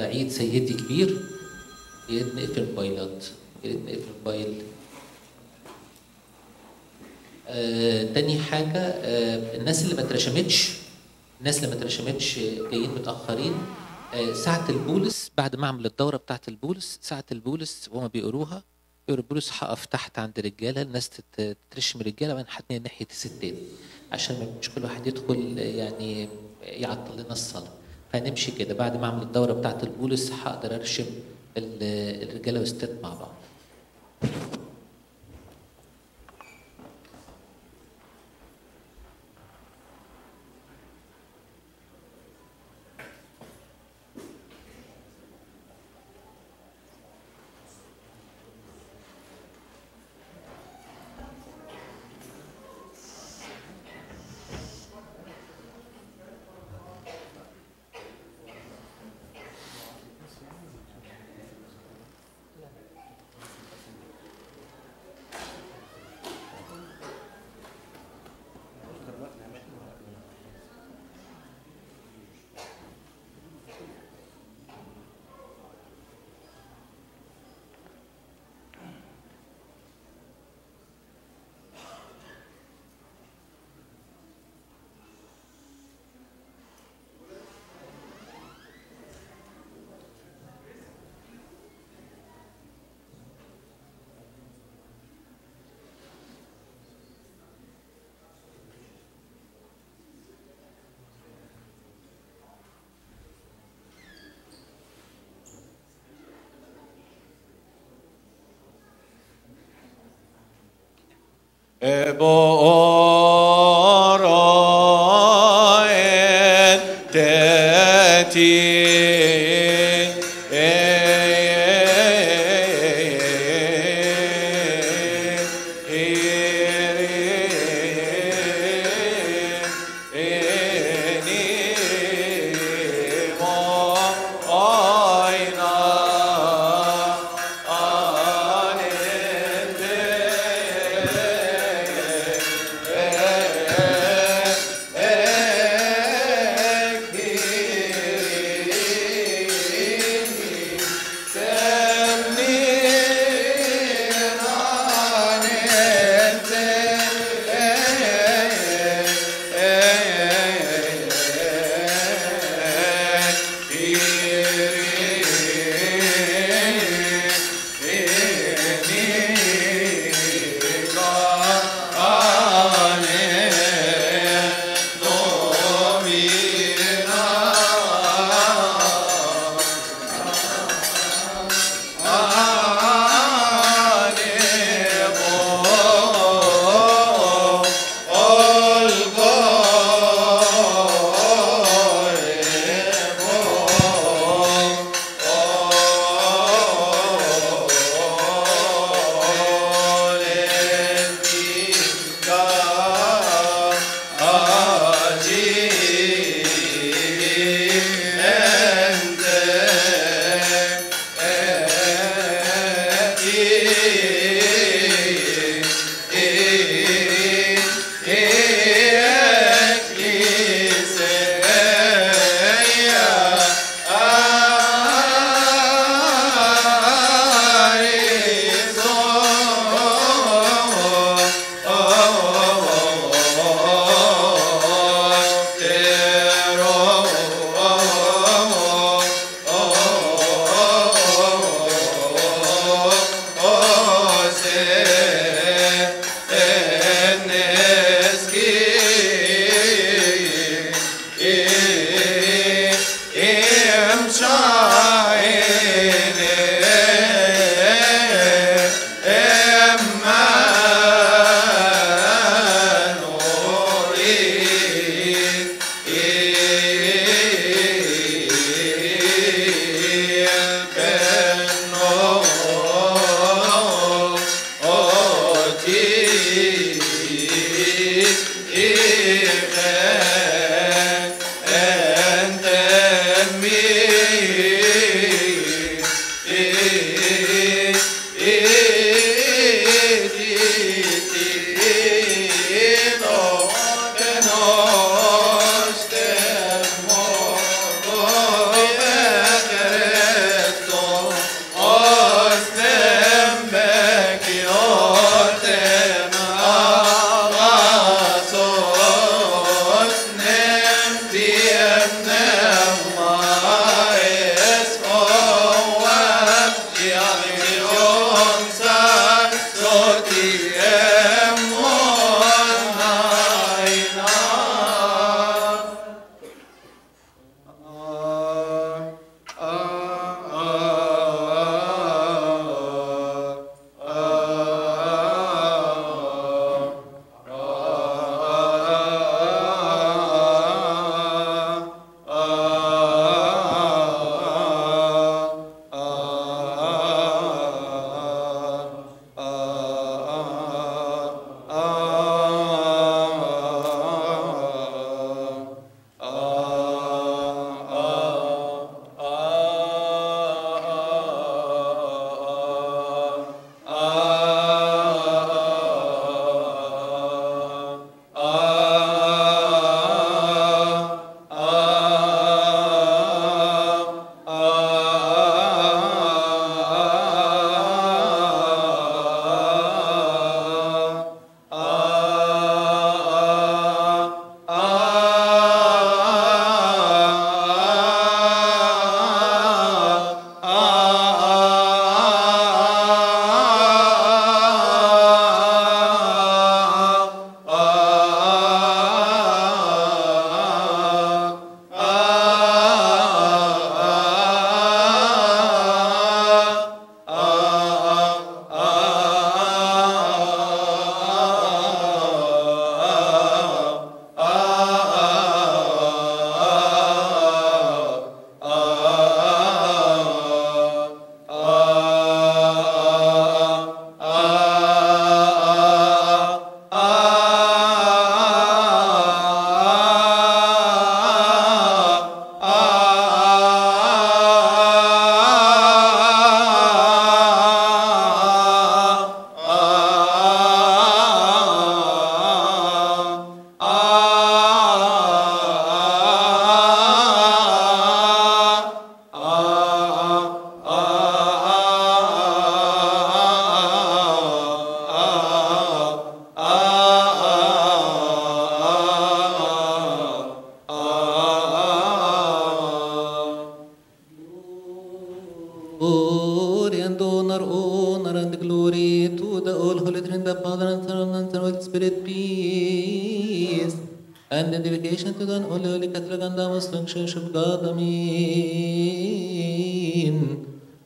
عيد سيدي كبير يا ريت نقفل موبايلات يا ريت نقفل موبايل آه، تاني حاجة آه، الناس اللي ما اترشمتش الناس اللي ما اترشمتش جايين متأخرين. آه، ساعة البولس بعد ما أعمل الدورة بتاعة البولس ساعة البولس وهما بيقروها يقروا البولس هقف تحت عند رجالة الناس تت- تترشم رجالة وبعدين هتنقل ناحية الستات عشان مش كل واحد يدخل يعني يعطل لنا الصلاة. هنمشي كده. بعد ما اعمل الدورة بتاعت البولس هقدر أرشم الرجالة والستات مع بعض. ebo Church of God, Amen.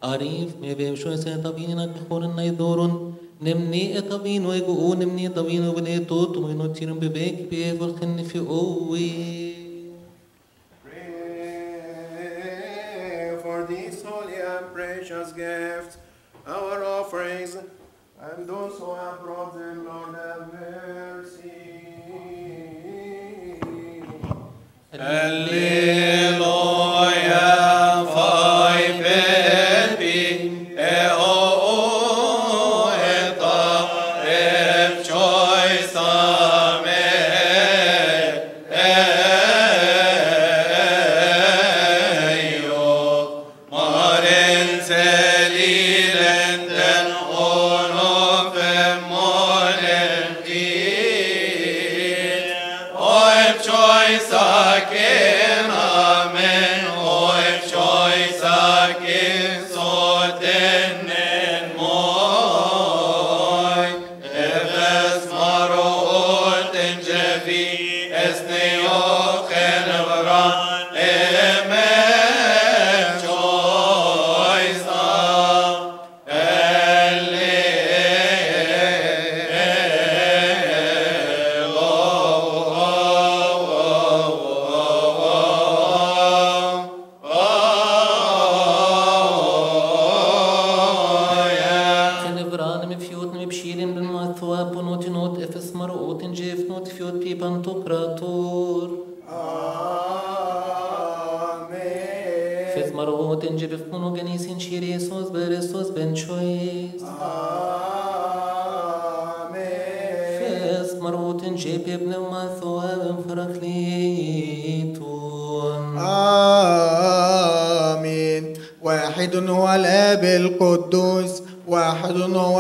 عريف ما بيمشون سنة طبيعنا كخورنا يدورون نمني طبين ويقو نمني طبين وبني توت وينوتين ببيك بيف الخن في قوي Pray for this holy and precious gift, our offerings, and those who have brought them, Lord, have mercy. Alleluia,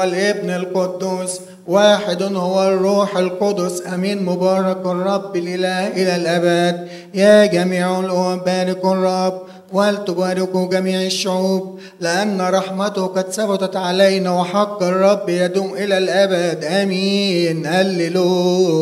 واحد هو الابن القدوس واحد هو الروح القدس. أمين. مبارك الرب الإله إلى الأبد. يا جميع الأمم باركوا الرب ولتباركوا جميع الشعوب لأن رحمته قد ثبتت علينا وحق الرب يدوم إلى الأبد. آمين. هللويا.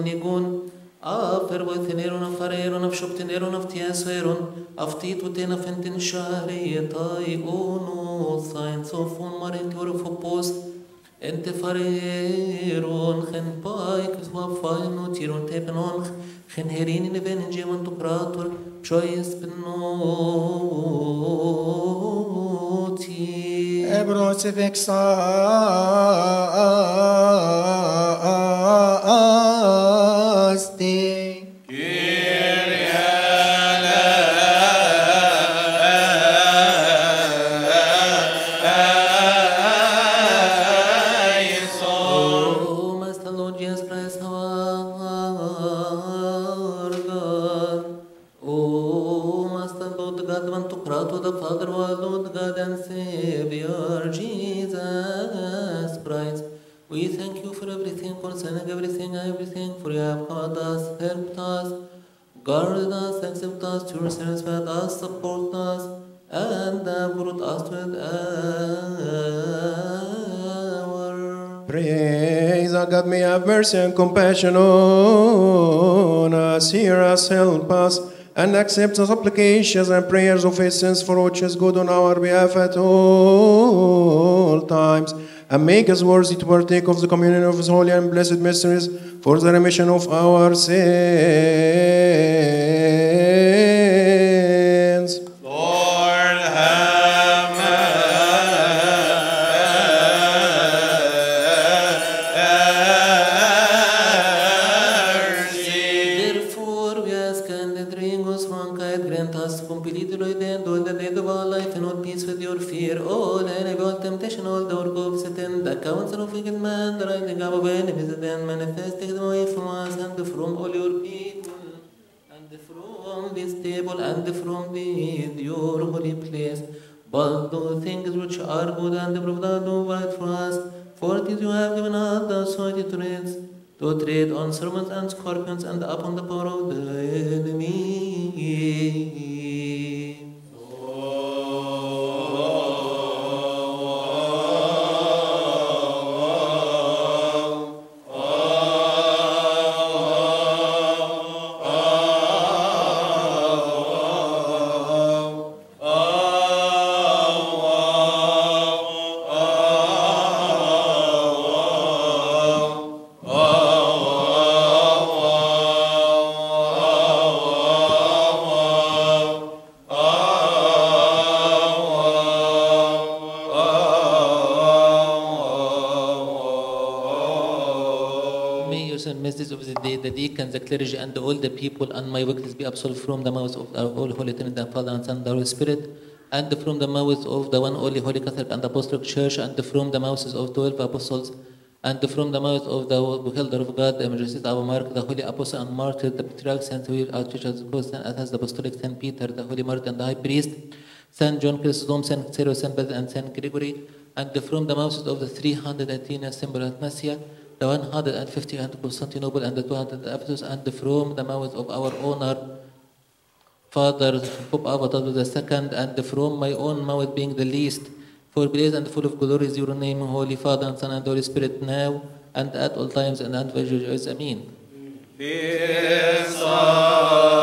ניגון, אף ארבעתן ערון אפר ערון אף שופטן ערון אף תיאס ערון אף תיתותן אף אינתן שערי יתאי אונוס אין צופון εν τε φαρέρον, χεν πάει και σου αφάινο τύρον τε πενόν, χεν χερίνι νεβέν εν γέμαν το κράτορ, ψόιες πενότι. Εμπρός ευεξάς, us to your service, but us, support us, and brought us with our. Praise our God, may have mercy and compassion on us. Hear us, help us, and accept the supplications and prayers of his sins for which is good on our behalf at all times. And make us worthy to partake of the communion of his holy and blessed mysteries for the remission of our sins. Those things which are good and provide no right for us, for it is you have given us the authority to to tread on serpents and scorpions and upon the power of the enemy. The clergy, and all the people, and my weakness be absolved from the mouth of our all holy Trinity, the Father and Son, the Holy Spirit, and from the mouth of the one only Holy Catholic and Apostolic Church, and from the mouths of twelve apostles, and from the mouth of the beholder of God, the Majesty our Mark, the Holy Apostle and Martyr, the Patriarch, Saint Will, Archbishop the Apostolic Saint Peter, the Holy Martyr, and the High Priest, Saint John Chrysostom, Saint Cyril, Saint Basil, and Saint Gregory, and from the mouths of the 318 assembled at Nicaea, the 150 at Constantinople, and the 200 at Ephesus, and from the mouth of our honor, Father Pope Tawadros the second, and from my own mouth being the least, for praise and full of glory is your name, Holy Father and Son and Holy Spirit, now and at all times and at all ages. Amen. I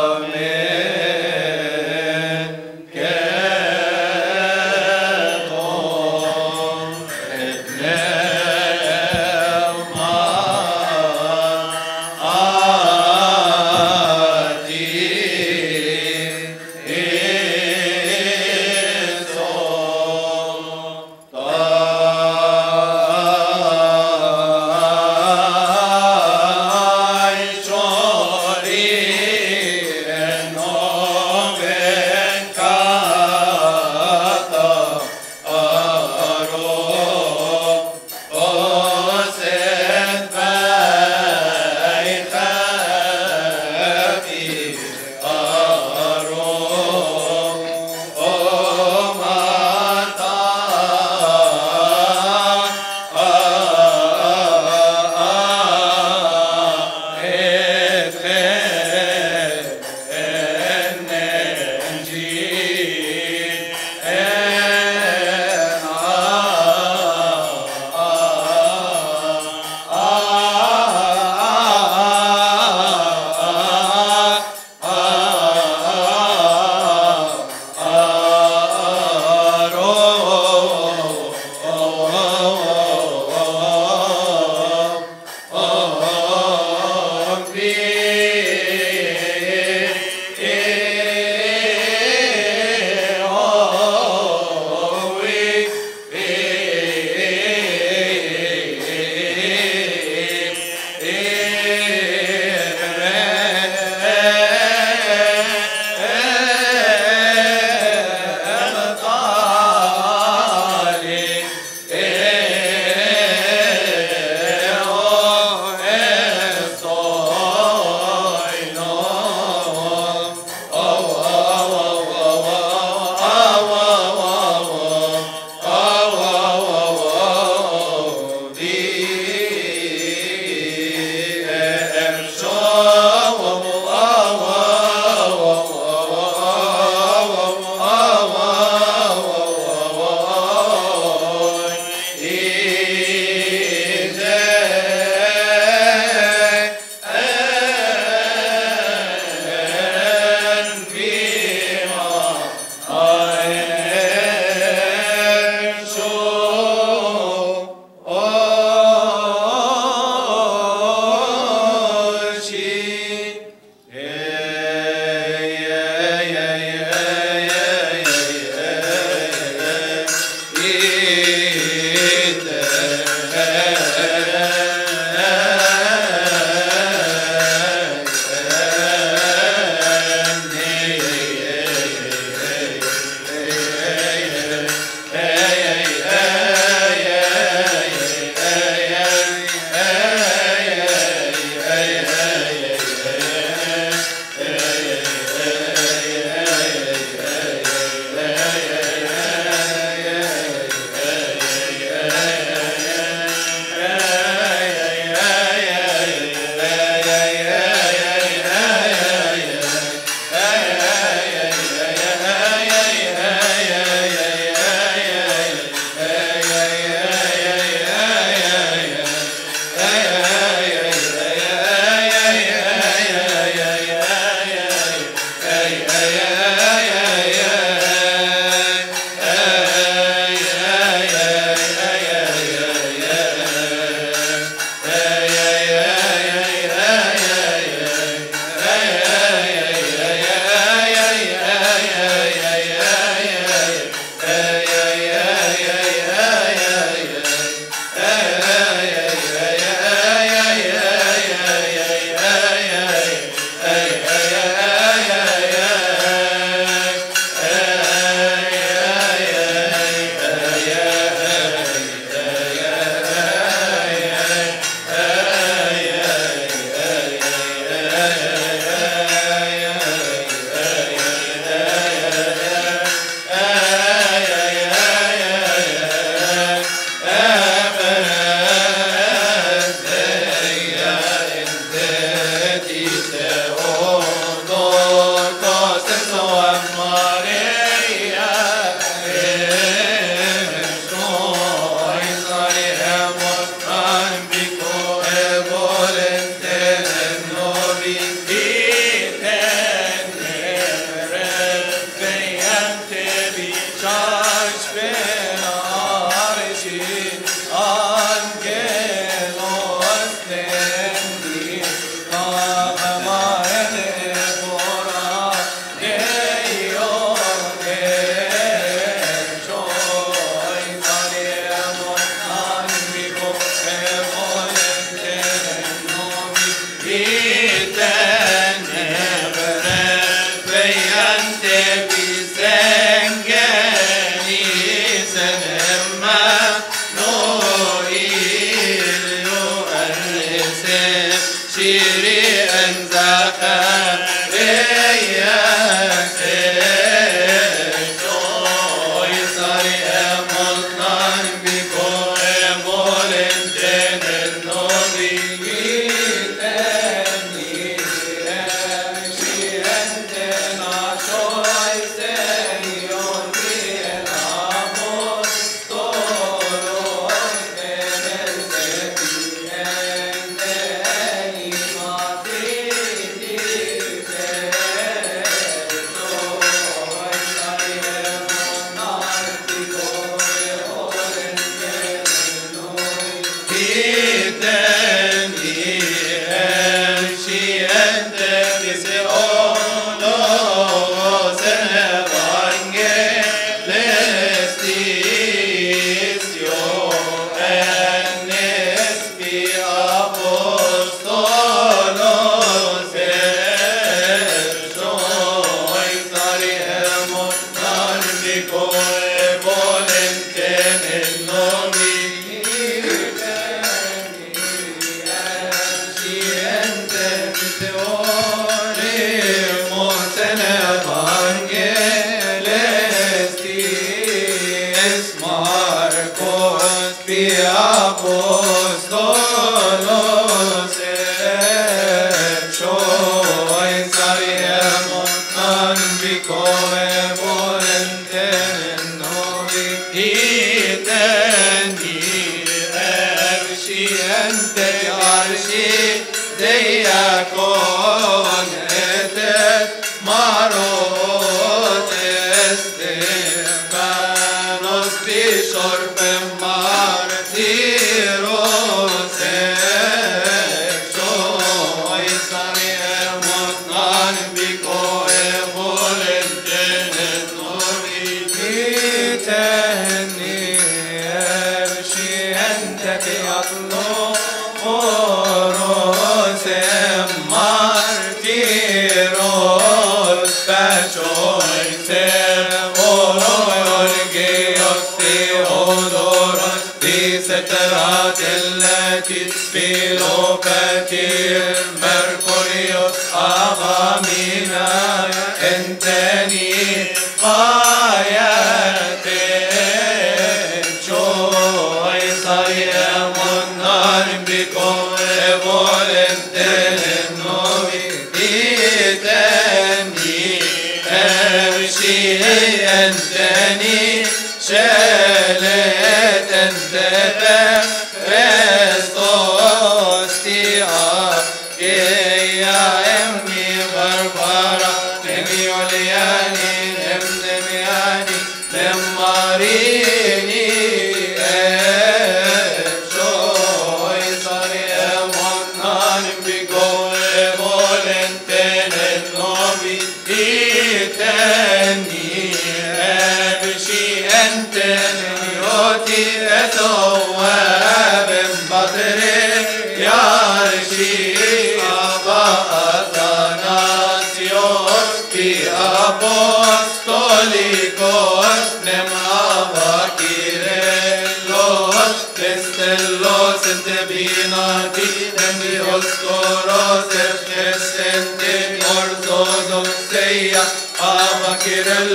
ko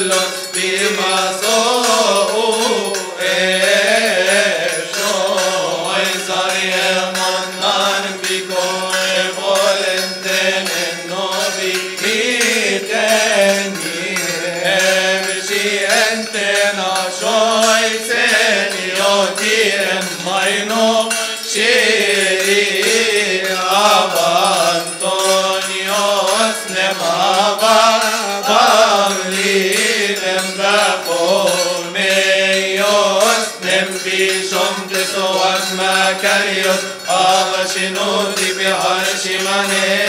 love. نوتی بهار شمانه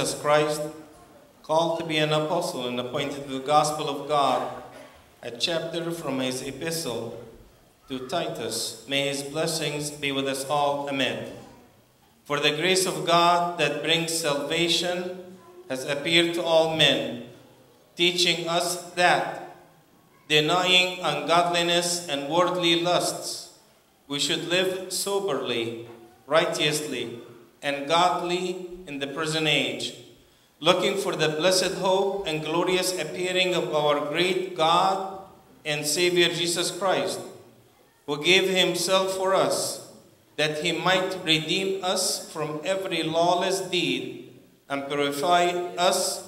Jesus Christ, called to be an apostle and appointed to the gospel of God, a chapter from his epistle to Titus. May his blessings be with us all. Amen. For the grace of God that brings salvation has appeared to all men, teaching us that, denying ungodliness and worldly lusts, we should live soberly, righteously, and godly in the present age, looking for the blessed hope and glorious appearing of our great God and Savior Jesus Christ, who gave himself for us, that he might redeem us from every lawless deed and purify us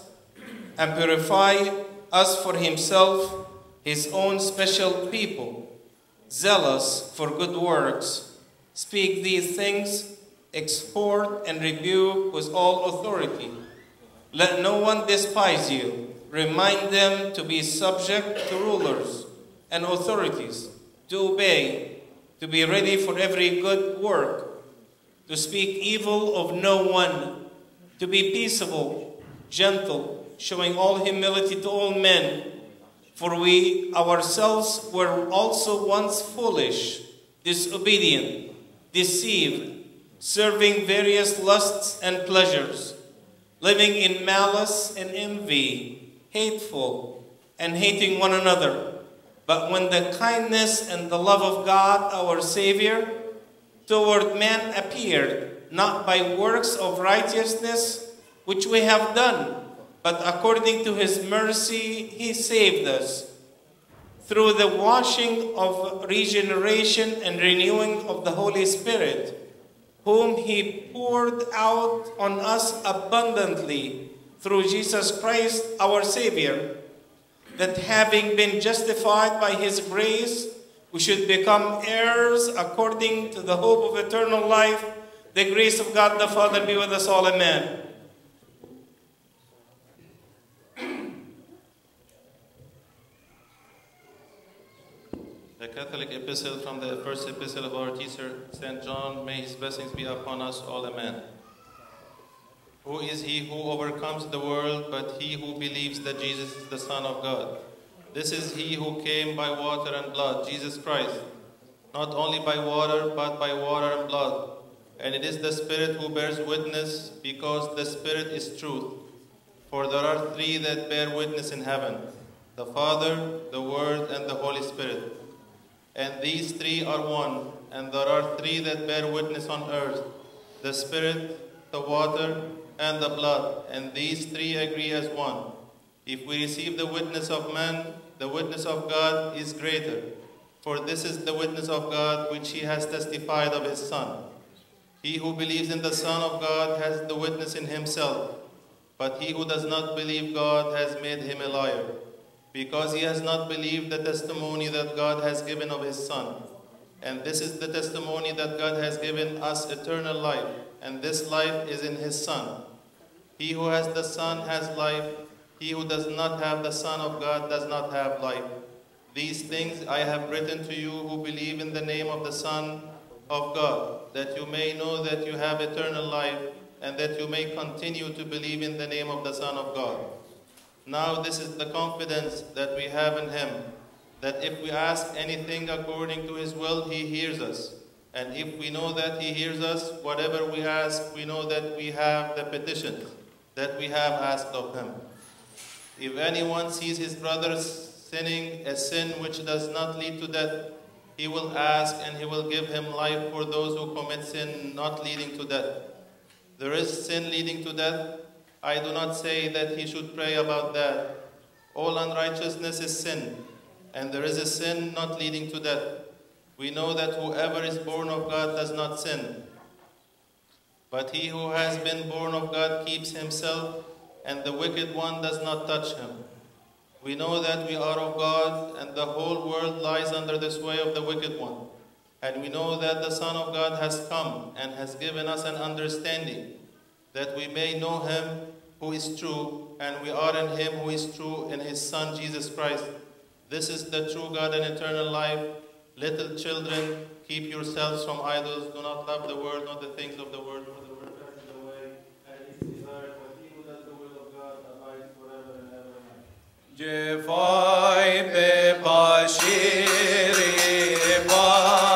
and purify us for himself, his own special people zealous for good works. Speak these things, exhort and rebuke with all authority. Let no one despise you. Remind them to be subject to rulers and authorities, to obey, to be ready for every good work, to speak evil of no one, to be peaceable, gentle, showing all humility to all men. For we ourselves were also once foolish, disobedient, deceived, serving various lusts and pleasures, living in malice and envy, hateful, and hating one another. But when the kindness and the love of God, our Savior, toward man appeared, not by works of righteousness which we have done, but according to his mercy he saved us through the washing of regeneration and renewing of the Holy Spirit, whom he poured out on us abundantly through Jesus Christ our Savior, that having been justified by his grace, we should become heirs according to the hope of eternal life. The grace of God the Father be with us all. Amen. The Catholic epistle from the first epistle of our teacher, St. John, may his blessings be upon us all. Amen. Who is he who overcomes the world but he who believes that Jesus is the Son of God? This is he who came by water and blood, Jesus Christ. Not only by water, but by water and blood. And it is the Spirit who bears witness, because the Spirit is truth. For there are three that bear witness in heaven the Father, the Word, and the Holy Spirit. And these three are one, and there are three that bear witness on earth the Spirit, the water, and the blood, and these three agree as one. If we receive the witness of man, the witness of God is greater, for this is the witness of God which he has testified of his Son. He who believes in the Son of God has the witness in himself, but he who does not believe God has made him a liar, because he has not believed the testimony that God has given of his Son. And this is the testimony that God has given us eternal life, and this life is in his Son. He who has the Son has life. He who does not have the Son of God does not have life. These things I have written to you who believe in the name of the Son of God, that you may know that you have eternal life, and that you may continue to believe in the name of the Son of God. Now this is the confidence that we have in him, that if we ask anything according to his will, he hears us. And if we know that he hears us, whatever we ask, we know that we have the petition that we have asked of him. If anyone sees his brother sinning a sin which does not lead to death, he will ask and he will give him life for those who commit sin not leading to death. There is sin leading to death. I do not say that he should pray about that. All unrighteousness is sin, and there is a sin not leading to death. We know that whoever is born of God does not sin. But he who has been born of God keeps himself, and the wicked one does not touch him. We know that we are of God, and the whole world lies under the sway of the wicked one. And we know that the Son of God has come and has given us an understanding, that we may know him who is true, and we are in him who is true in his Son Jesus Christ. This is the true God and eternal life. Little children, keep yourselves from idols. Do not love the world, nor the things of the world, for the world passes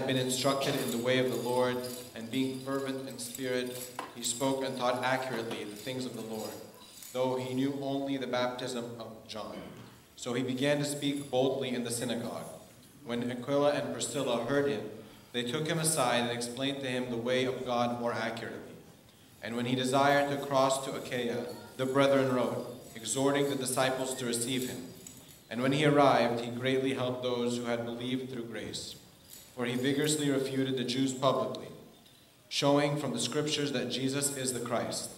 had been instructed in the way of the Lord, and being fervent in spirit, he spoke and taught accurately the things of the Lord, though he knew only the baptism of John. So he began to speak boldly in the synagogue. When Aquila and Priscilla heard him, they took him aside and explained to him the way of God more accurately. And when he desired to cross to Achaia, the brethren wrote, exhorting the disciples to receive him. And when he arrived, he greatly helped those who had believed through grace. For he vigorously refuted the Jews publicly, showing from the scriptures that Jesus is the Christ.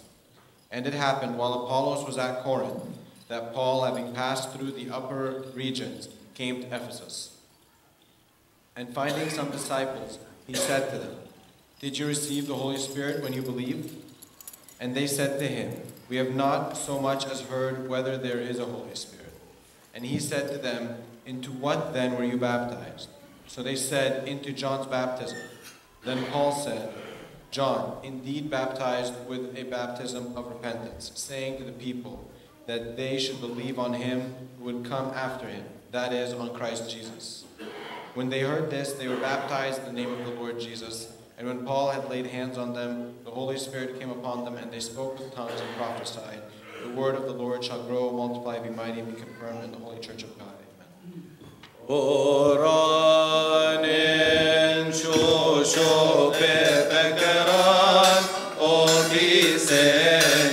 And it happened while Apollos was at Corinth that Paul, having passed through the upper regions, came to Ephesus. And finding some disciples, he said to them, Did you receive the Holy Spirit when you believed? And they said to him, We have not so much as heard whether there is a Holy Spirit. And he said to them, Into what then were you baptized? So they said, Into John's baptism. Then Paul said, John indeed baptized with a baptism of repentance, saying to the people that they should believe on him who would come after him, that is, on Christ Jesus. When they heard this, they were baptized in the name of the Lord Jesus. And when Paul had laid hands on them, the Holy Spirit came upon them, and they spoke with tongues and prophesied. The word of the Lord shall grow, multiply, be mighty, and be confirmed in the holy church of God. Oranin şuşu pepekeran o bisen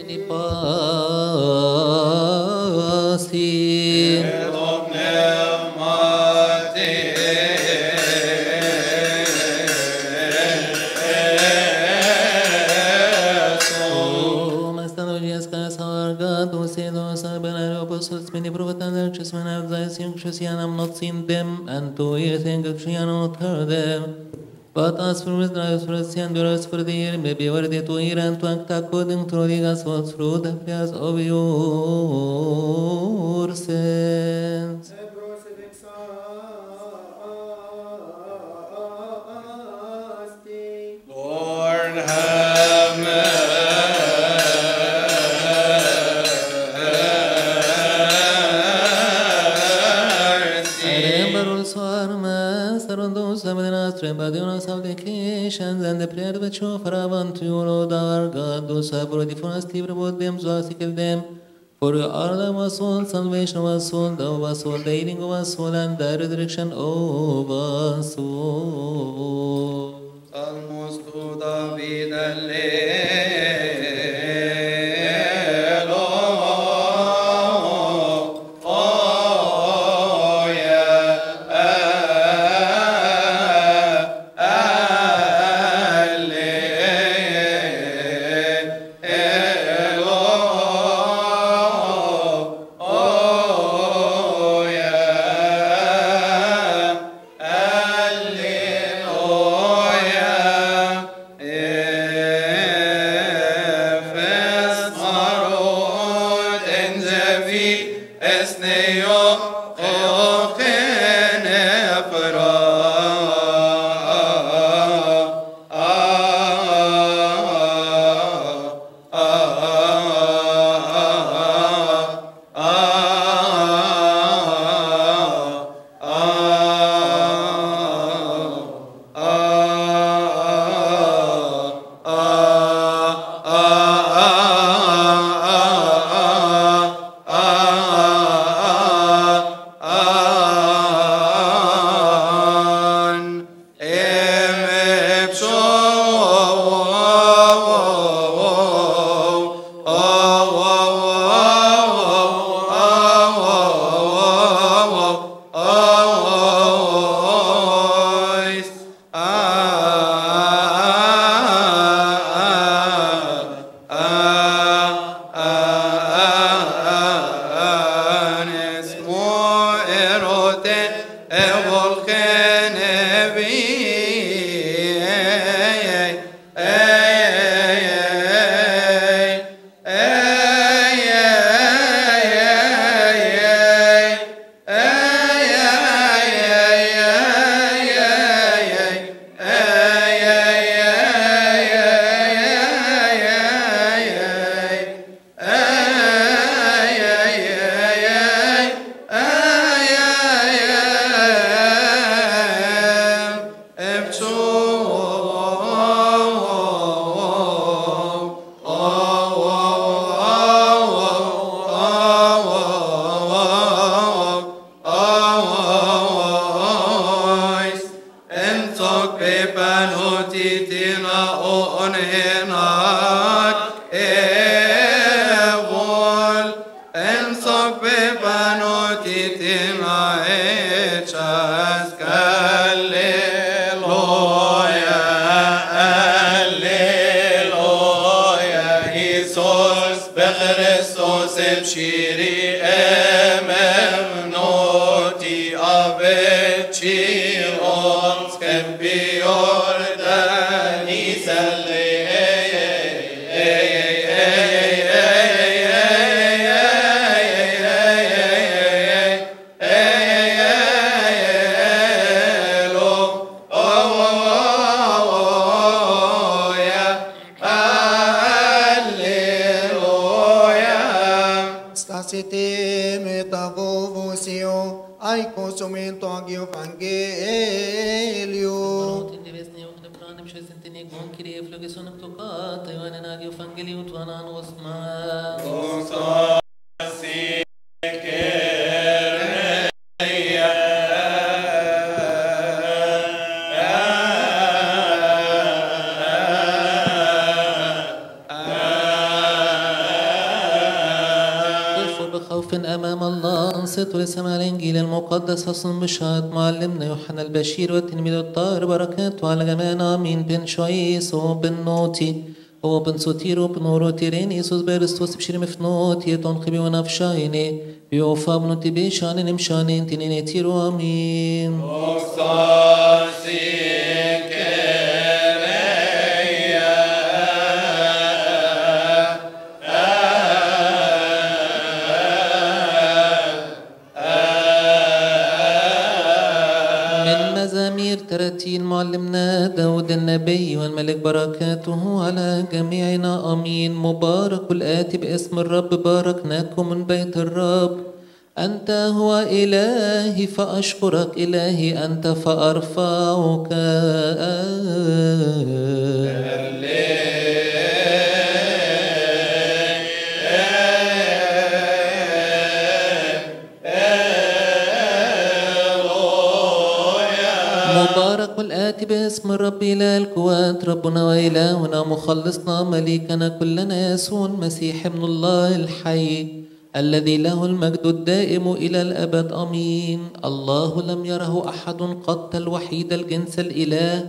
Pasi. I'm not seen them, and to you think she not heard them. But as for Israel, for us and yours for the year, may be worthy to hear and to us to about them, so as kill them. For you are the our soul, salvation of our soul, the of our soul, the healing of our soul, and the resurrection of our soul. Salmos tu David evol Entok pepan hotitina echas Alleluia, المقدس أصلا بشهادة معلمنا يوحنا البشير والتلميذ الطاهر بركاته على جميعنا آمين بن شويس وبن نوتي وبن سوتير وبن روتيرين يسوس بيرستوس بشير مفنوتي تنقبي ونفشايني بيوفا بنوتي بيشان نمشانين تنين تيرو آمين. ترتيل معلمنا داود النبي والملك بركاته على جميعنا. أمين. مبارك الآتي باسم الرب. باركناكم من بيت الرب. أنت هو إلهي فأشكرك إلهي. أنت فأرفعك. مبارك باسم الرب إله القوات ربنا وإلهنا مخلصنا مليكنا كلنا يسوع المسيح ابن الله الحي الذي له المجد الدائم إلى الأبد أمين. الله لم يره أحد قط الوحيد الجنس الإله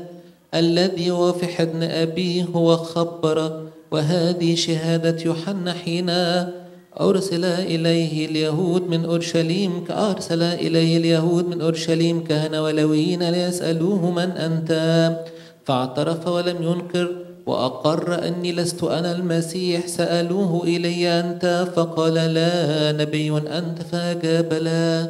الذي هو في حضن أبيه هو وهذه شهادة يوحنا حين أرسل إليه اليهود من أورشليم كأرسل إليه اليهود من أورشليم كهنة ولويين ليسألوه من أنت؟ فاعترف ولم ينكر وأقر أني لست أنا المسيح سألوه إلي أنت؟ فقال لا نبي أنت؟ فأجاب لا.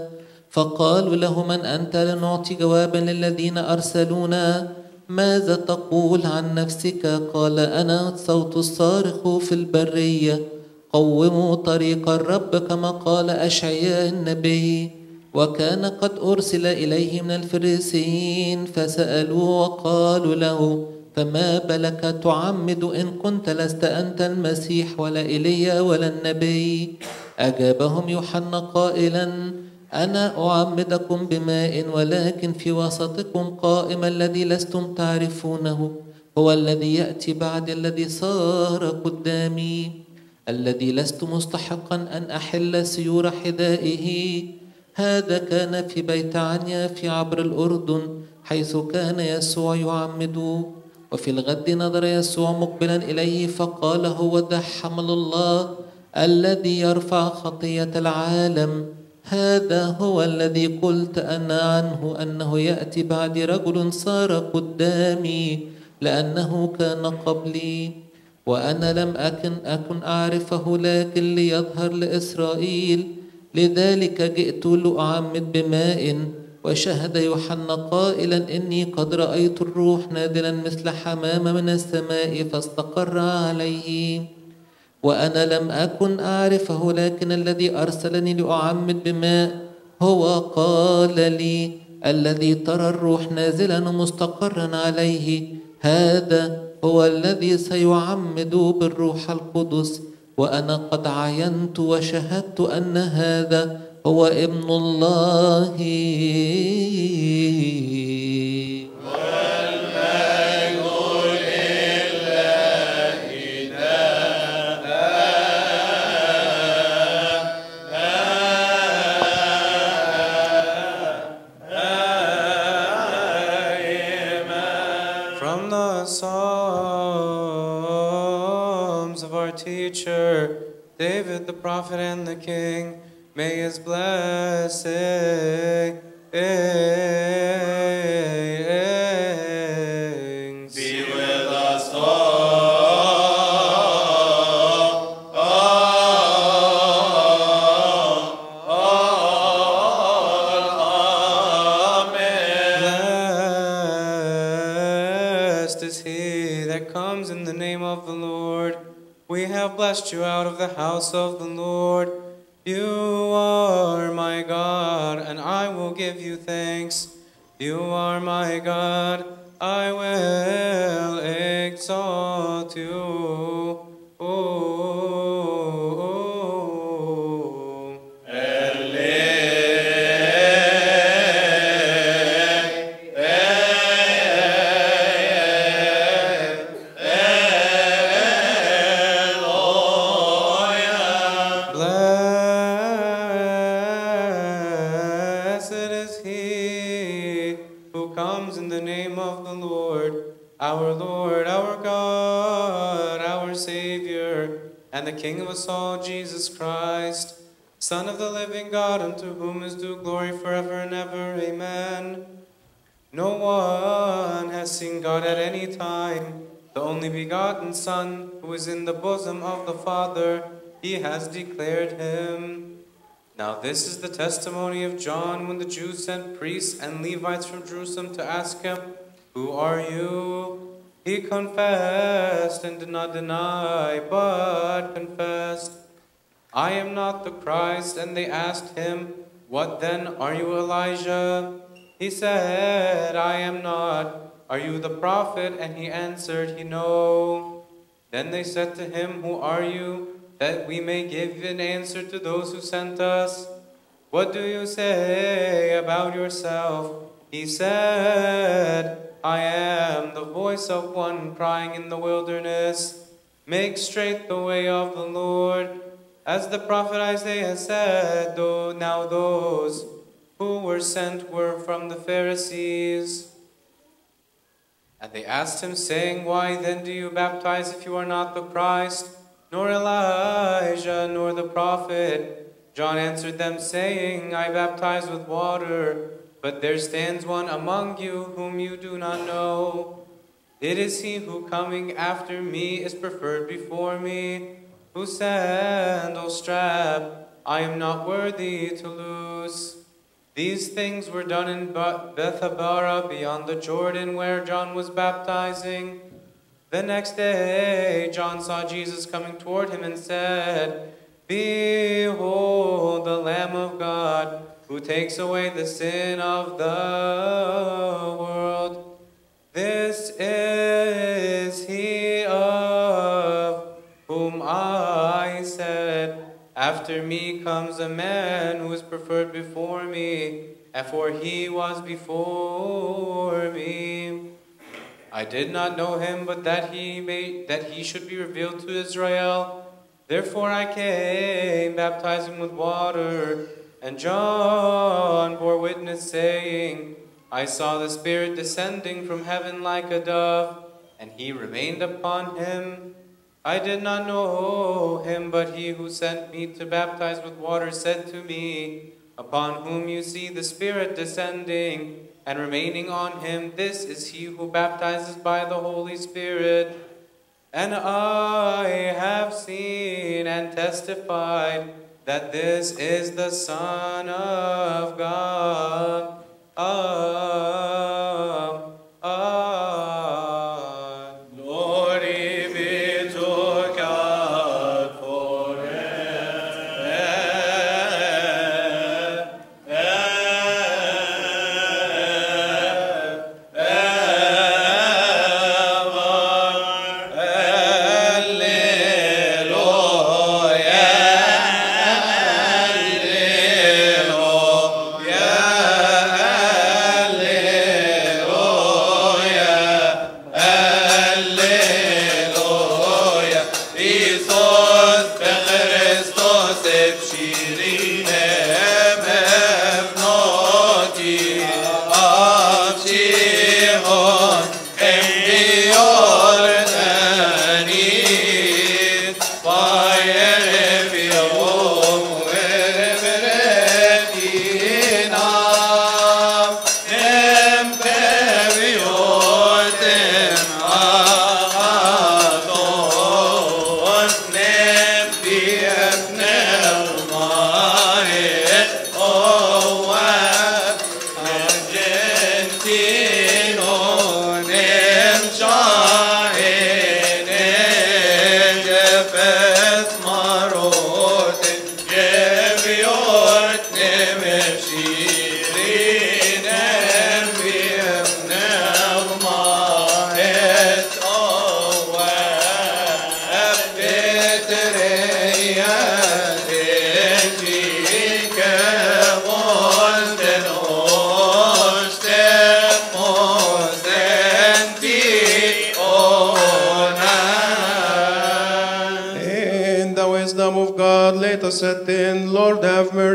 فقالوا له من أنت؟ لنعطي جوابا للذين أرسلونا. ماذا تقول عن نفسك؟ قال أنا صوت الصارخ في البرية. قوموا طريق الرب كما قال أشعياء النبي وكان قد أرسل إليه من الفريسيين فسألوه وقالوا له فما بلك تعمد إن كنت لست أنت المسيح ولا إيليا ولا النبي؟ أجابهم يوحنا قائلا أنا أعمدكم بماء ولكن في وسطكم قائم الذي لستم تعرفونه هو الذي يأتي بعد الذي صار قدامي. الذي لست مستحقا أن أحل سيور حذائه. هذا كان في بيت عنيا في عبر الأردن حيث كان يسوع يعمد. وفي الغد نظر يسوع مقبلا إليه فقال هو ذا حمل الله الذي يرفع خطية العالم. هذا هو الذي قلت أنا عنه أنه يأتي بعد رجل صار قدامي لأنه كان قبلي. وأنا لم أكن أكن أعرفه لكن ليظهر لإسرائيل. لذلك جئت لأعمد بماء وشهد يوحنا قائلا إني قد رأيت الروح نازلا مثل حمامة من السماء فاستقر عليه. وأنا لم أكن أعرفه لكن الذي أرسلني لأعمد بماء هو قال لي الذي ترى الروح نازلا مستقرا عليه. هذا هو الذي سيعمد بالروح القدس وأنا قد عينت وشهدت أن هذا هو ابن الله. Prophet and the king, may his blessings you out of the house of the Lord. You are my God, and I will give you thanks. You are my God, I will exalt you. King of us all, Jesus Christ, Son of the living God, unto whom is due glory forever and ever. Amen. No one has seen God at any time. The only begotten Son, who is in the bosom of the Father, he has declared him. Now, this is the testimony of John when the Jews sent priests and Levites from Jerusalem to ask him, Who are you? He confessed and did not deny, but confessed, I am not the Christ. And they asked him, What then? Are you Elijah? He said, I am not. Are you the prophet? And he answered, He no. Then they said to him, Who are you? That we may give an answer to those who sent us. What do you say about yourself? He said, I am the voice of one crying in the wilderness, Make straight the way of the Lord. As the prophet Isaiah said, though now those who were sent were from the Pharisees. And they asked him, saying, Why then do you baptize if you are not the Christ, nor Elijah, nor the prophet? John answered them, saying, I baptize with water, but there stands one among you whom you do not know. It is he who coming after me is preferred before me, whose sandal strap I am not worthy to loose. These things were done in Bethabara beyond the Jordan where John was baptizing. The next day, John saw Jesus coming toward him and said, Behold the Lamb of God who takes away the sin of the world. This is he of whom I said, After me comes a man who is preferred before me, for he was before me. I did not know him, but that he may that he should be revealed to Israel. Therefore I came, baptizing with water, and John bore witness, saying, I saw the Spirit descending from heaven like a dove, and he remained upon him. I did not know him, but he who sent me to baptize with water said to me, Upon whom you see the Spirit descending and remaining on him, this is he who baptizes by the Holy Spirit. And I have seen and testified that this is the Son of God. Ah, ah.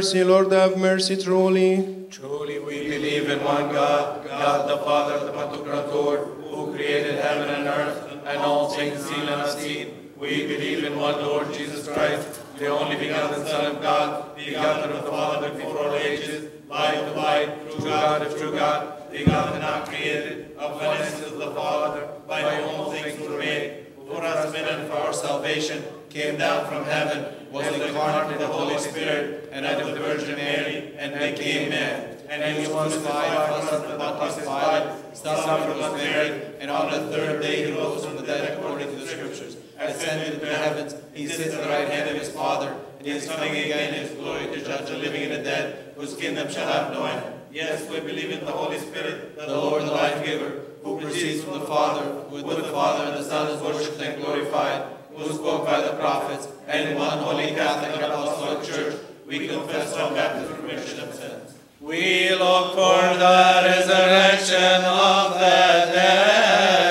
Mercy, Lord have mercy truly. Truly we believe in one God, God the Father, the Pantocrator, who created heaven and earth and all things seen and unseen. We believe in one Lord Jesus Christ, the only begotten Son of God, begotten of the Father before all ages, light of light, true God of true God, begotten not created, of one essence of the Father, by whom all things were made. For us men and for our salvation, came down from heaven, was incarnate in the Holy Spirit, and of the Virgin Mary, and became man. And he was crucified Pontius Pilate, suffered, was buried, and on the third day he rose from the dead according to the Scriptures, ascended into the heavens, he sits at the right hand of his Father, and he is coming again in his glory to judge the living and the dead, whose kingdom shall have no end. Yes, we believe in the Holy Spirit, the Lord, the life giver, who proceeds from the Father, with the Father and the Son is worshipped and glorified, who spoke by the prophets, and one holy Catholic and Apostolic Church, we confess our baptism remission of sins. We look for the resurrection of the dead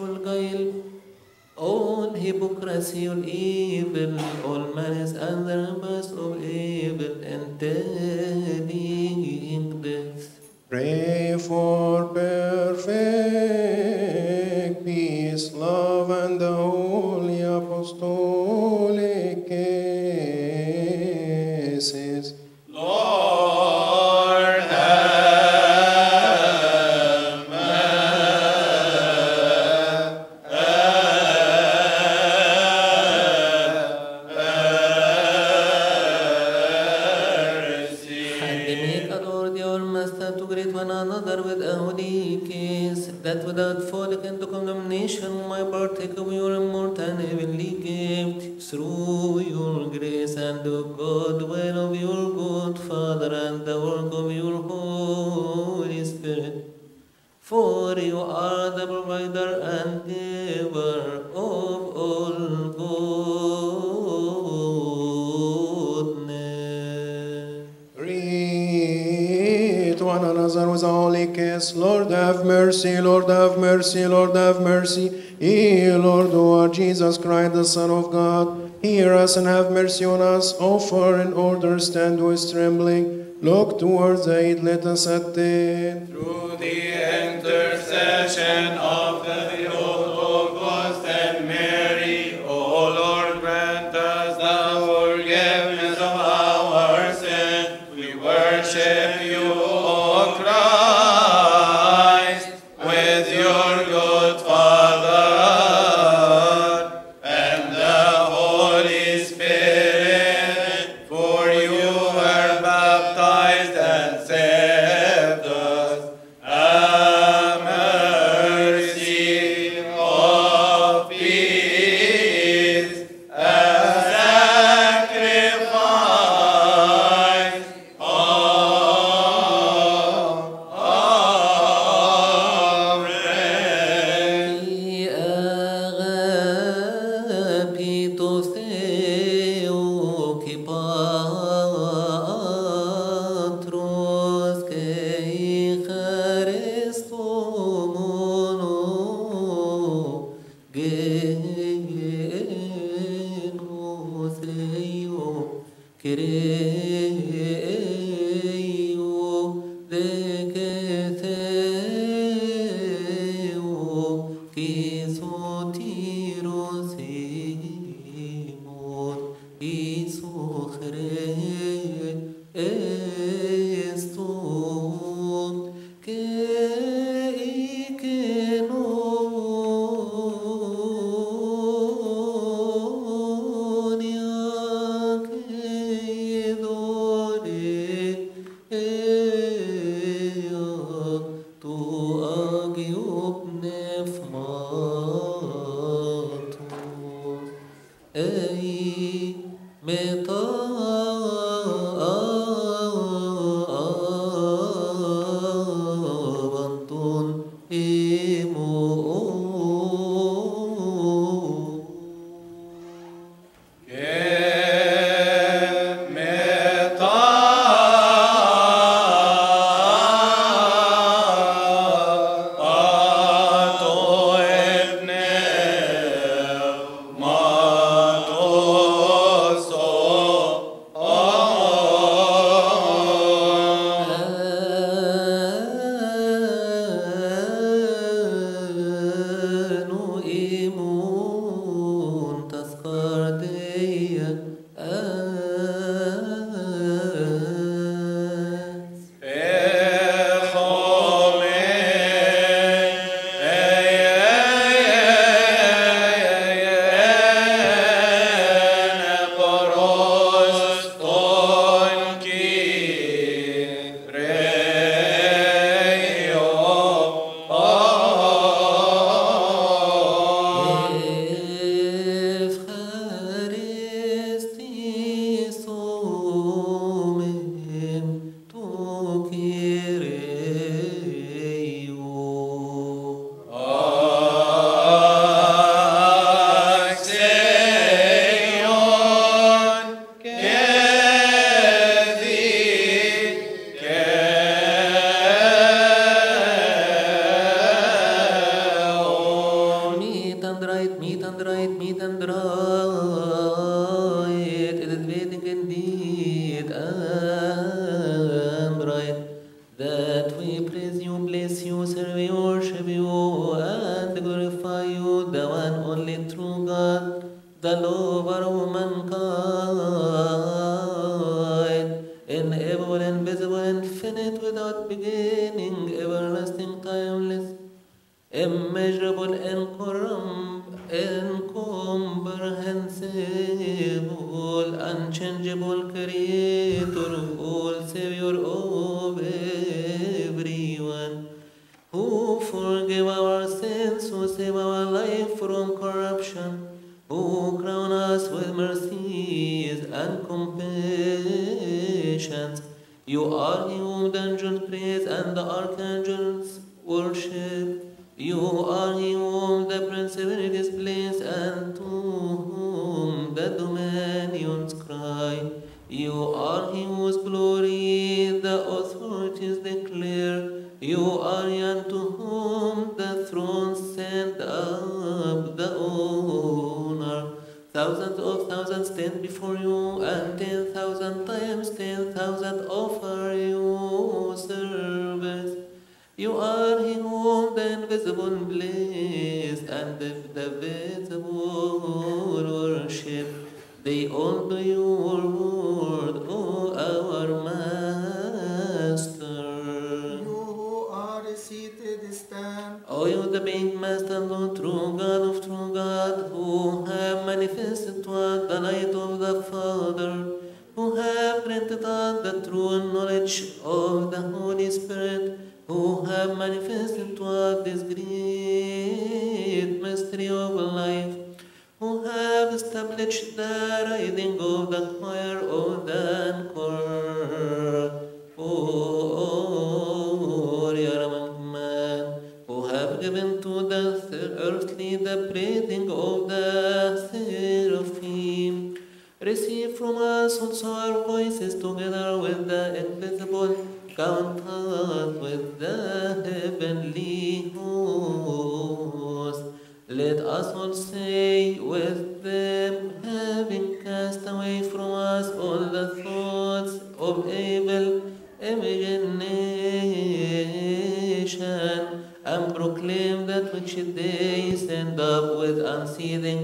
blemish, all hypocrisy, all evil, all malice, and the numbers of evil, and telling this. Pray the Son of God, hear us and have mercy on us, O foreign order, stand with trembling. Look towards aid, let us attain. Through the intercession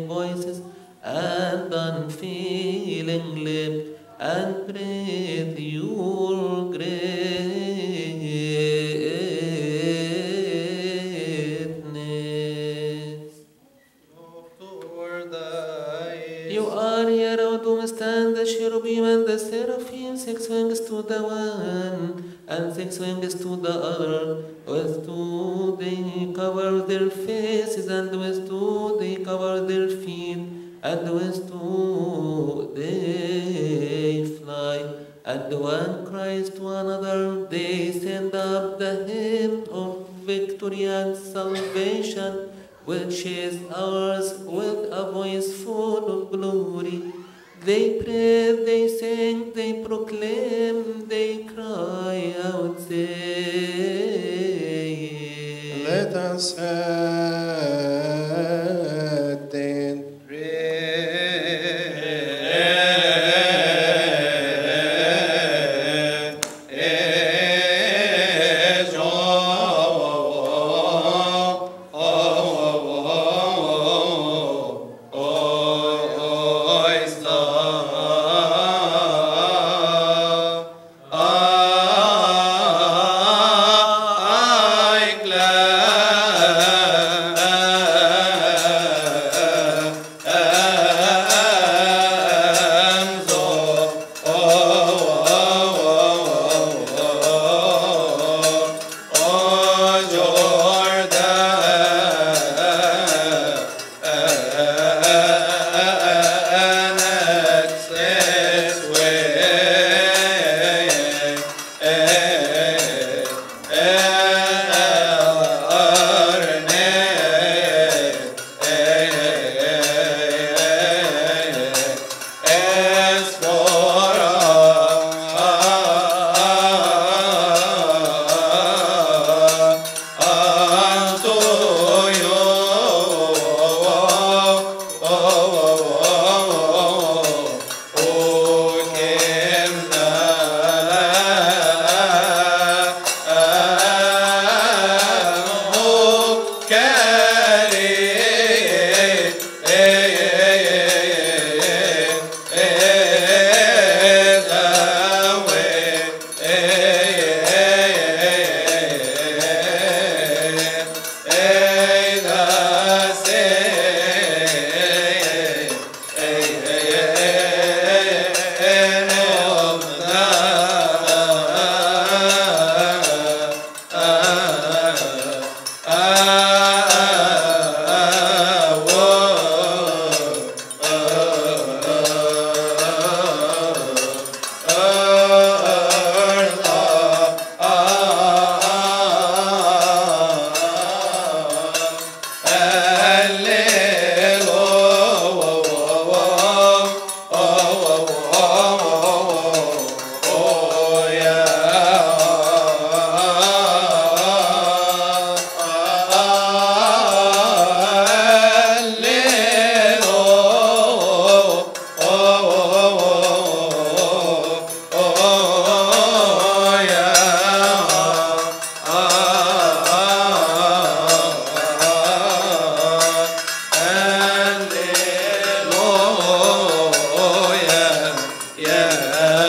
voices and unfeeling lips and breathe your greatness. You are Yerodum, stand the cherubim and the seraphim, six wings to the one and six wings to the other. which is ours with a voice full of glory. They pray.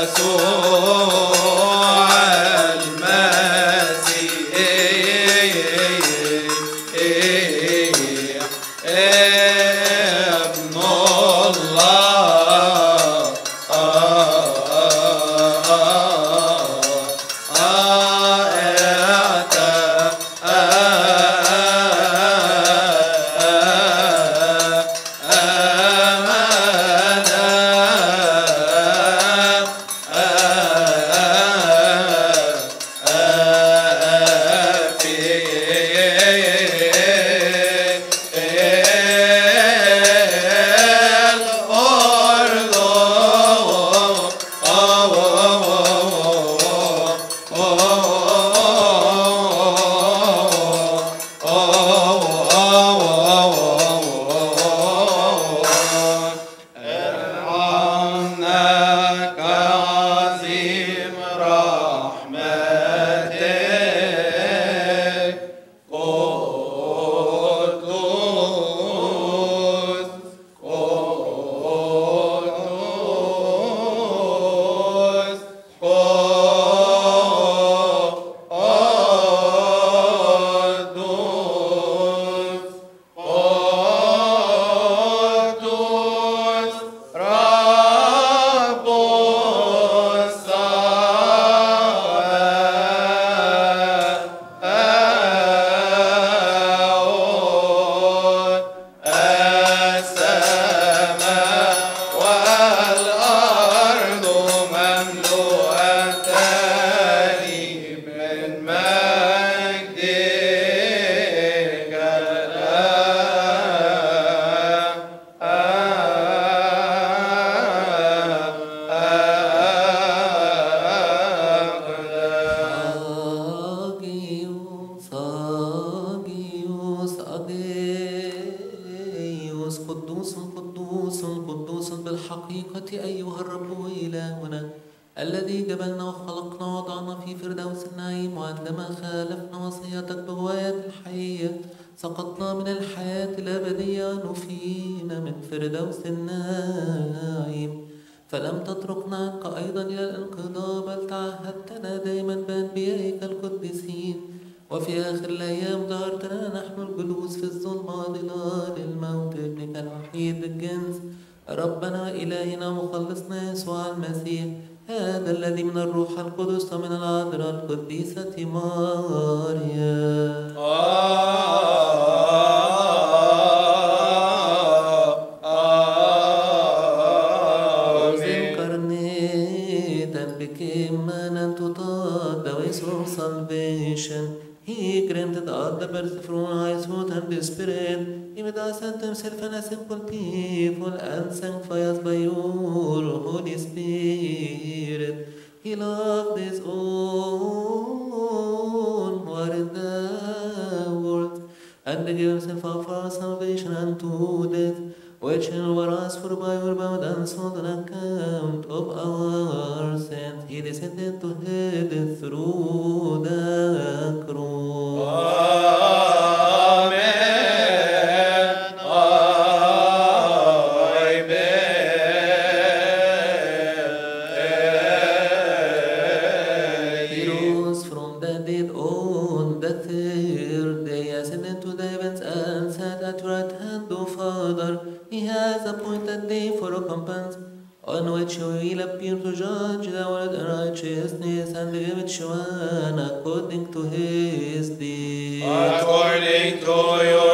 sou on the third day ascended to the heavens and sat at right hand of Father. He has appointed day for recompense, on which he will appear to judge the world in righteousness and give each one according to his deeds. According to your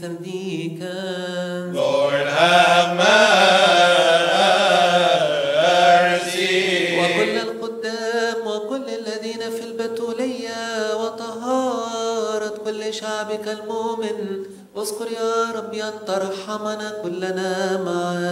سمديك Lord have mercy. وكل القدام وكل الذين في البتولية وطهارة كل شعبك المؤمن. اذكر يا رب أن ترحمنا كلنا معاك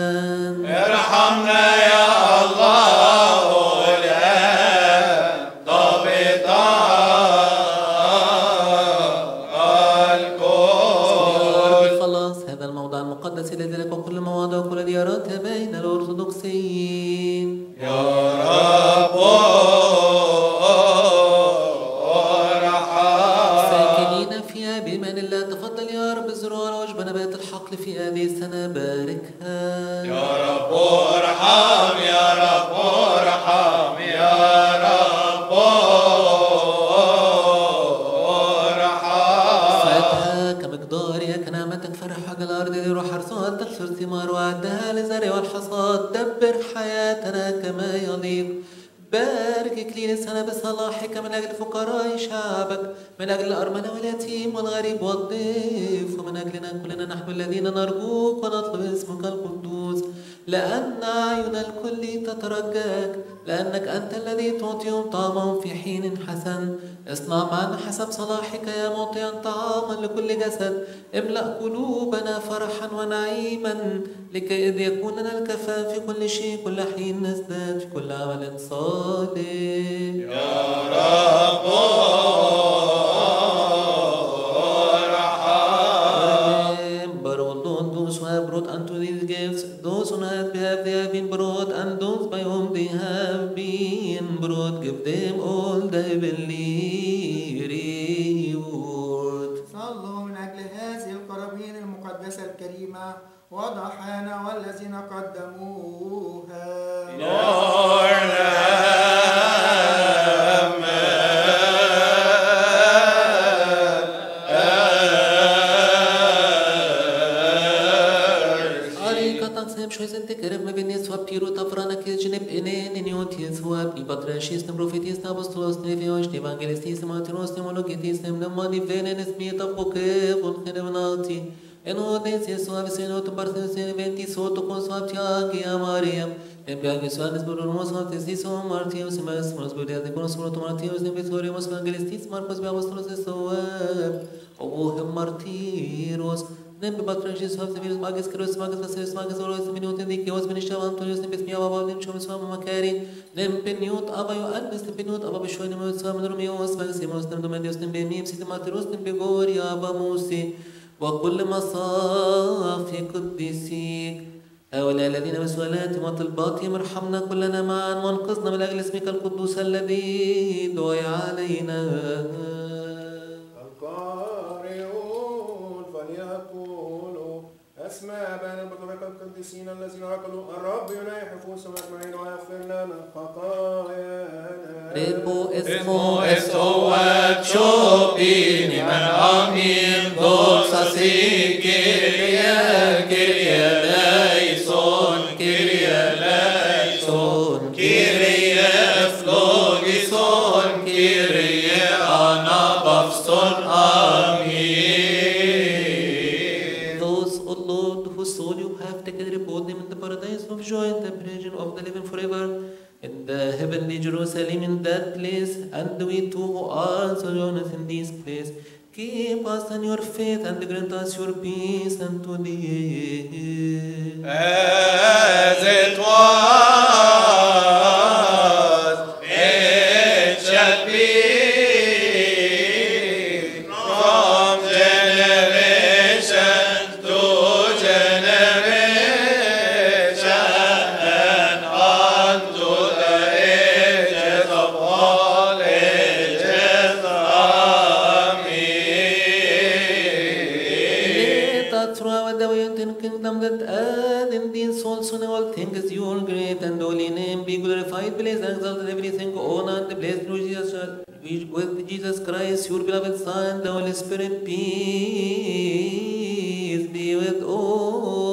السنة بصلاحك من أجل فقراء شعبك من أجل الأرملة واليتيم والغريب والضيف ومن أجلنا كلنا نحن الذين نرجوك ونطلب اسمك القدوس. لأن أعين الكل تترجاك لأنك أنت الذي تعطيهم طعامهم في حين حسن. اصنع معنا حسب صلاحك يا معطيا طعاما لكل جسد. املأ قلوبنا فرحا ونعيما لكي إذ يكون لنا الكفاء في كل شيء كل حين نزداد في كل عمل صالح. يا رب. them all the believed. صلوا من أجل هذه القرابين المقدسة الكريمة وضحانا والذين قدموها. Lord, Shqyzen të kërëv me bënje thua piru të afrana kje gjënep e ne në një të thua i patrëshis në apostolostviošti, evangelisti, martirosti, mologiti, semnă manivene, nesmieta, pochevul, herevnalti, enodese, suave, senot, bartese, venti, soto, consuaptia, agia, mariam, Empiaque suanes por hermoso artesis o martios y más por los poderes de conocer otro martios de victorios evangelistas marcos de apóstoles de Soeb o martiros Dând pe batul și să facă virus magas, cărui să magas, să magas, să rois, să vine unde dic, eu să vine șava, tu să pe miava, va din șom să mă macari, nem pe niut, ava eu ad, este pe niut, ava pe șoine mă să mă dormi eu, să mă să mă stăm domeni, să pe mim, să te materos, să pe gori, ava musi, وكل مصافي قدسيك أولى الذين بسؤالاتهم وطلباتهم ارحمنا كلنا معا وانقذنا من أجل اسمك القدوس الذي دعي علينا أسماء أبانا بطبق القديسين الذين عقلوا الرب ينايح نفوسهم أجمعين ويغفر لنا خطايانا. ربو اسمو اسوات شوبين من أمين دوسسين paradise of joy and the presence of the living forever. In the heavenly Jerusalem, in that place, and we too who are sojourners in this place, keep us in your faith and grant us your peace unto the end. As it was, Jesus Christ, your beloved Son, the Holy Spirit, peace be with all. all.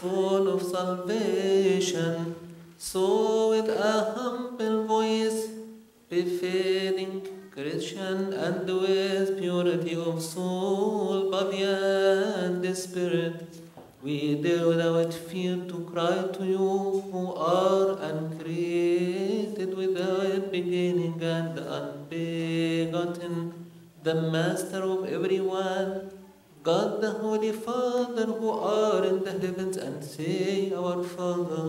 full of salvation, so with a humble voice, befitting Christian and with purity of soul, body, and spirit, we dare without fear to cry to you who are uncreated without beginning and unbegotten, the master of everyone. God the Holy Father who art in the heavens and say, Our Father.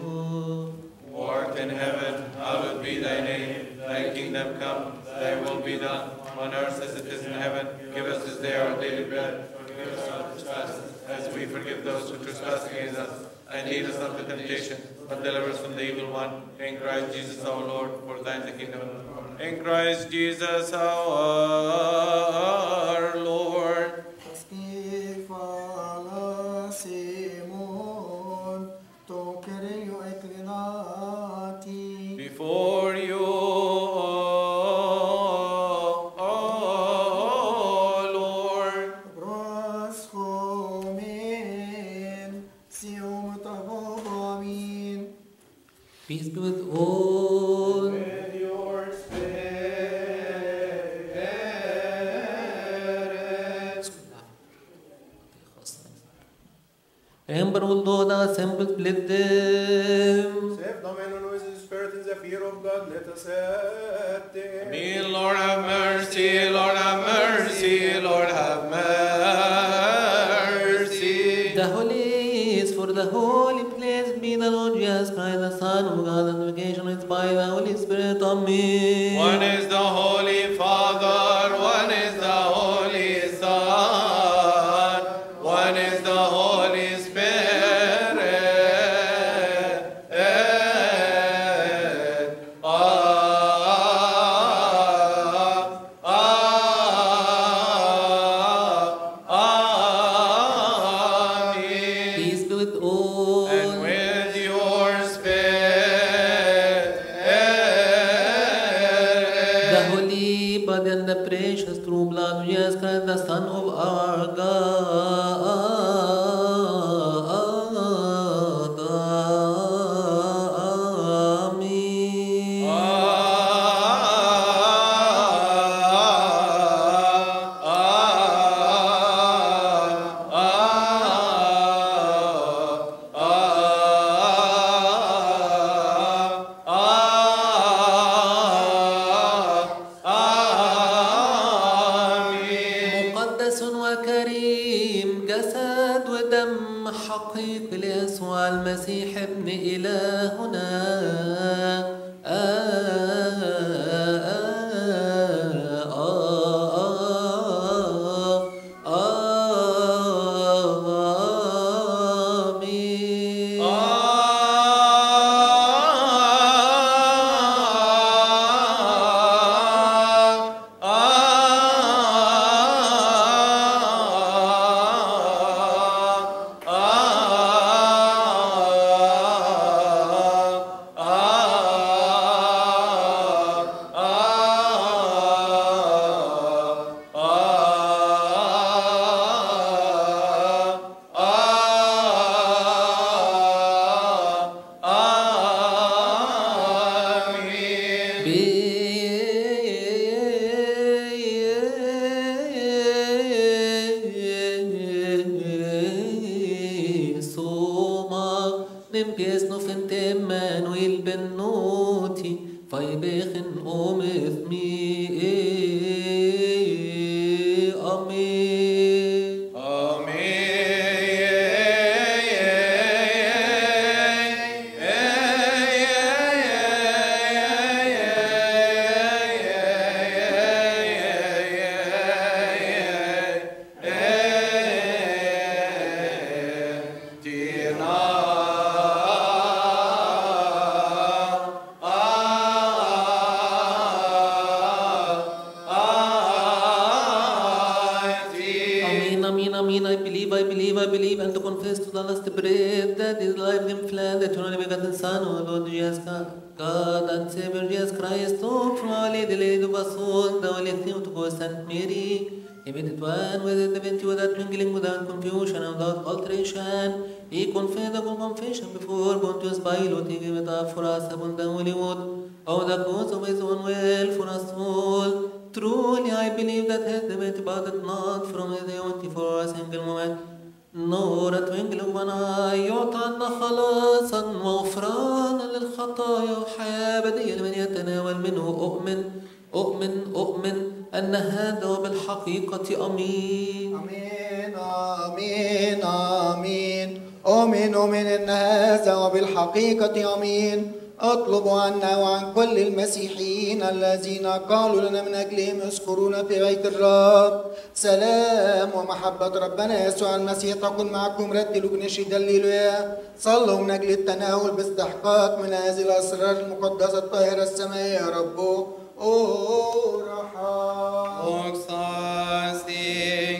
Who art in heaven, hallowed be thy name. Thy kingdom come, thy will be done, on earth as it is in heaven. Give us this day our daily bread. Forgive us our trespasses, as we forgive those who trespass against us. And lead us not into temptation, but deliver us from the evil one. In Christ Jesus our Lord, for thine the kingdom. In Christ Jesus our Lord. Remember all those assembled, let them. Save the man who is in spirit in the fear of God. Let us accept him. Me, Lord have mercy, Lord have mercy, Lord have mercy. The holy is for the holy place be the Lord Jesus Christ, the Son of God, and the vacation is by the Holy Spirit. Amen. One is the Holy الذين قالوا لنا من أجلهم اذكرونا في بيت الرب. سلام ومحبة ربنا يسوع المسيح. تكون معكم ردلوا بنشيد الليلويا. صلوا من أجل التناول باستحقاق من هذه الأسرار المقدسة الطاهرة السماوية يا رب. أورحا Alleluia.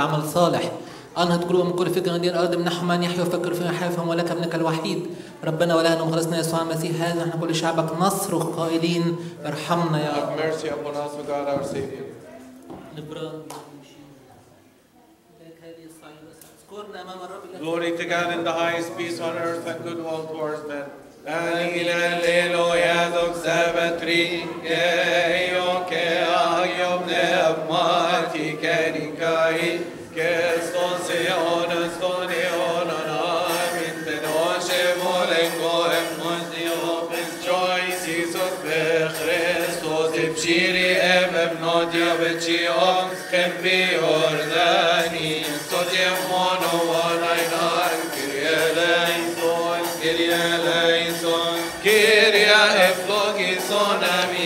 كل عمل صالح انهض قلوبهم من كل فكر غدير الأرض منحهم من يحيى وفكر فيما حيفهم ولك ابنك الوحيد. ربنا ولنا وخلصنا يسوع المسيح هذا. نحن كل شعبك نصرخ قائلين. ارحمنا يا رب. Mercy upon us, O God, our Savior. Glory to God in the highest peace on earth and goodwill towards men. Alleluia, doxavatri, keio, ke agiob neapmati, kerikai, kestos obnodje većijom, kempi ordeni, tot je mono onaj nar, kirje leison, kirje leison, kirje eflogison, amin.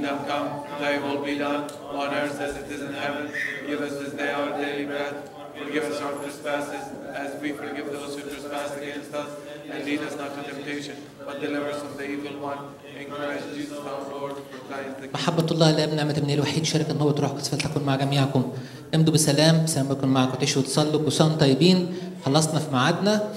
Kingdom come, thy will be done, on earth as it is in heaven. Give us this day our daily bread. Forgive us our trespasses, as we forgive those who trespass against us. And lead us not to temptation, but deliver us from the evil one. In Christ Jesus our Lord, for kingdom. محبة الله الآب نعمة ابنه الوحيد شركة نوبة روح القدس فلتكن مع جميعكم امضوا بسلام سلام بكم معكم تعيشوا وتصلوا وأنتم طيبين خلصنا في ميعادنا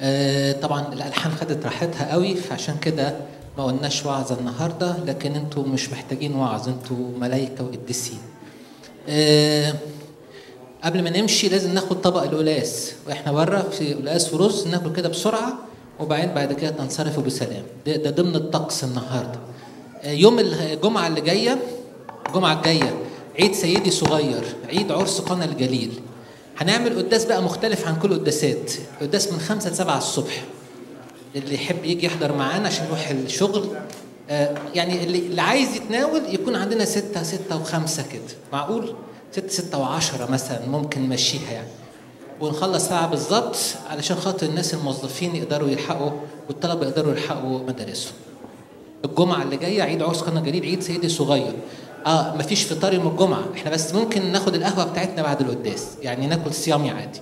آه طبعا الألحان خدت راحتها قوي فعشان كده ما قلناش وعظة النهاردة لكن أنتوا مش محتاجين وعظ أنتوا ملايكة وقديسين. آه قبل ما نمشي لازم ناخد طبق القلاس وإحنا بره في قلاس ورز ناكل كده بسرعة وبعدين بعد كده تنصرفوا بسلام ده, ده ضمن الطقس النهارده. آه، يوم الجمعة اللي جاية الجمعة الجاية عيد سيدي صغير عيد عرس قنا الجليل. هنعمل قداس بقى مختلف عن كل القداسات قداس من خمسة لسبعة الصبح. اللي يحب يجي يحضر معانا عشان يروح الشغل آه، يعني اللي, اللي عايز يتناول يكون عندنا ستة ستة وخمسة كده. معقول؟ ستة ستة وعشرة مثلا ممكن نمشيها يعني. ونخلص ساعة بالظبط علشان خاطر الناس الموظفين يقدروا يلحقوا والطلبة يقدروا يلحقوا مدارسهم. الجمعة اللي جاية عيد عرس قنا الجليل عيد سيدي صغير آه مفيش فطار يوم الجمعة. إحنا بس ممكن ناخد القهوة بتاعتنا بعد القداس. يعني ناكل صيامي عادي.